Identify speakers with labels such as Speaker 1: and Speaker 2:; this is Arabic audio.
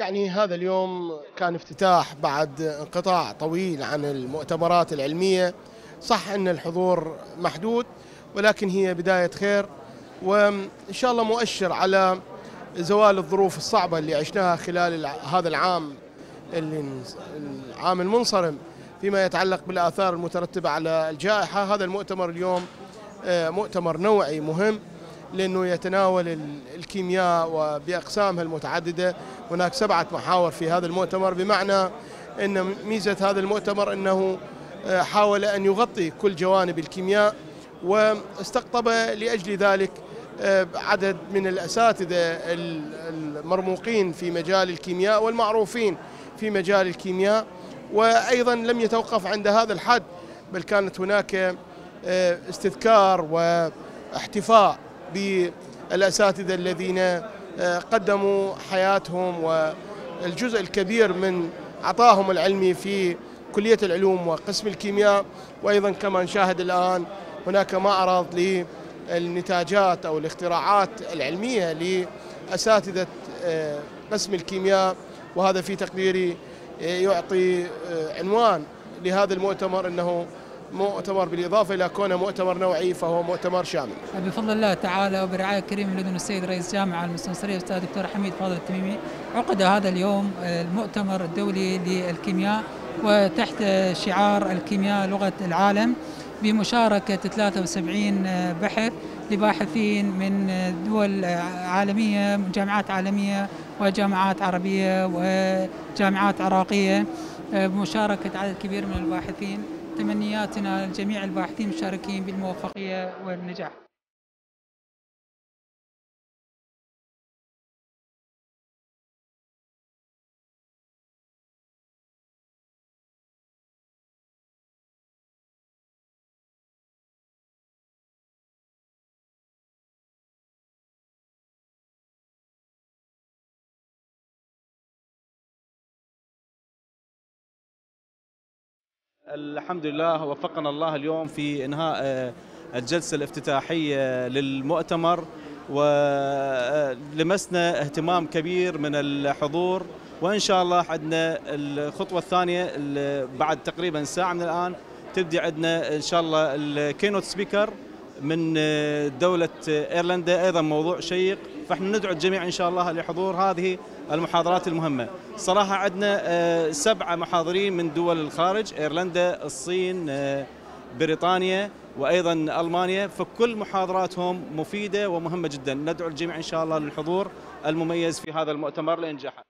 Speaker 1: يعني هذا اليوم كان افتتاح بعد انقطاع طويل عن المؤتمرات العلمية. صح أن الحضور محدود ولكن هي بداية خير. وإن شاء الله مؤشر على زوال الظروف الصعبة اللي عشناها خلال هذا العام العام المنصرم فيما يتعلق بالآثار المترتبة على الجائحة. هذا المؤتمر اليوم آه، مؤتمر نوعي مهم. لأنه يتناول الكيمياء وبأقسامها المتعددة. هناك سبعة محاور في هذا المؤتمر بمعنى أن ميزة هذا المؤتمر أنه آه، حاول أن يغطي كل جوانب الكيمياء واستقطب لأجل ذلك آه، عدد من الأساتذة المرموقين في مجال الكيمياء والمعروفين في مجال الكيمياء. وأيضا لم يتوقف عند هذا الحد بل كانت هناك آه، استذكار واحتفاء بالأساتذة الذين آه، قدموا حياتهم والجزء الكبير من عطاهم العلمي في كلية العلوم وقسم الكيمياء. وأيضا كما نشاهد الآن هناك معرض للنتاجات أو الاختراعات العلمية لأساتذة آه، قسم الكيمياء. وهذا في تقديري يعطي عنوان لهذا المؤتمر أنه مؤتمر بالإضافة إلى كونه مؤتمر نوعي فهو مؤتمر شامل.
Speaker 2: بفضل الله تعالى وبرعاية كريمة لدن السيد رئيس جامعة المستنصرية الأستاذ الدكتور حميد فاضل التميمي. عقد هذا اليوم المؤتمر الدولي للكيمياء وتحت شعار الكيمياء لغة العالم بمشاركة 73 بحث لباحثين من دول عالمية جامعات عالمية وجامعات عربية وجامعات عراقية بمشاركة عدد كبير من الباحثين. تمنياتنا لجميع الباحثين المشاركين بالموفقية والنجاح.
Speaker 3: الحمد لله وفقنا الله اليوم في إنهاء آه، الجلسة الافتتاحية للمؤتمر ولمسنا آه، اهتمام كبير من الحضور وإن شاء الله عندنا الخطوة الثانية بعد تقريبا ساعة من الآن تبدي عندنا إن شاء الله الكينوت سبيكر. من آه، دولة إيرلندا. أيضا موضوع شيق. فإحنا ندعو الجميع إن شاء الله لحضور هذه المحاضرات المهمة. صراحة عندنا آه، سبعة محاضرين من دول الخارج إيرلندا الصين آه، بريطانيا وأيضا ألمانيا. فكل محاضراتهم مفيدة ومهمة جدا. ندعو الجميع إن شاء الله للحضور المميز في هذا المؤتمر لإنجاحه.